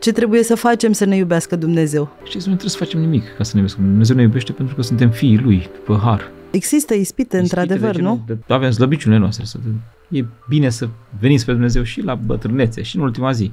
Ce trebuie să facem să ne iubească Dumnezeu? Știți, nu trebuie să facem nimic ca să ne iubească. Dumnezeu ne iubește pentru că suntem fiii Lui, după har. Există ispite, într-adevăr, de nu? De, avem slăbiciunile noastre. Să, e bine să venim spre Dumnezeu și la bătrânețe și în ultima zi.